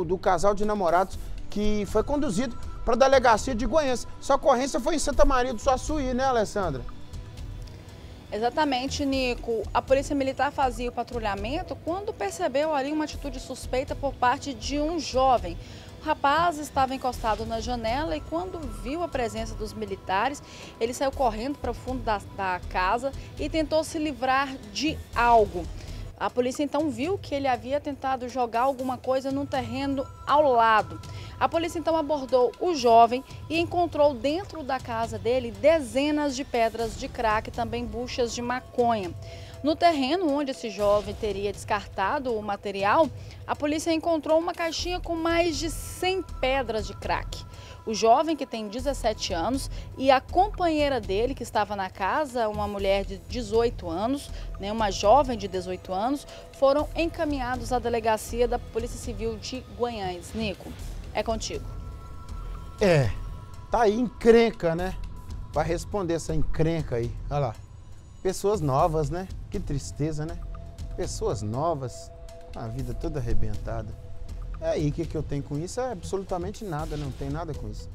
do casal de namorados que foi conduzido para a delegacia de Goiânia. Essa ocorrência foi em Santa Maria do Suaçuí, né, Alessandra? Exatamente, Nico. A polícia militar fazia o patrulhamento quando percebeu ali uma atitude suspeita por parte de um jovem. O rapaz estava encostado na janela e quando viu a presença dos militares, ele saiu correndo para o fundo da, da casa e tentou se livrar de algo. A polícia então viu que ele havia tentado jogar alguma coisa no terreno ao lado. A polícia então abordou o jovem e encontrou dentro da casa dele dezenas de pedras de crack e também buchas de maconha. No terreno onde esse jovem teria descartado o material, a polícia encontrou uma caixinha com mais de 100 pedras de crack. O jovem, que tem 17 anos, e a companheira dele, que estava na casa, uma mulher de 18 anos, né, uma jovem de 18 anos, foram encaminhados à delegacia da Polícia Civil de Goiânia. Nico, é contigo. É, tá aí encrenca, né? Vai responder essa encrenca aí. Olha lá. Pessoas novas, né? Que tristeza, né? Pessoas novas, a vida toda arrebentada. É aí, o que, que eu tenho com isso? É absolutamente nada, não tem nada com isso.